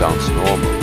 sounds normal.